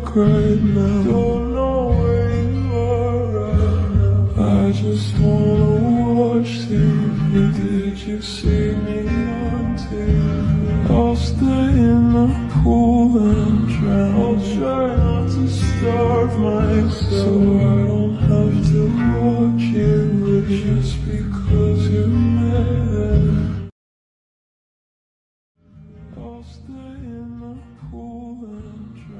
back right now. Don't know where you are right now. I just wanna watch TV. Did you see me on TV? I'll stay in the pool and drown. I'll try not to starve myself, so I don't have to watch you just because. lost in the pool and dry.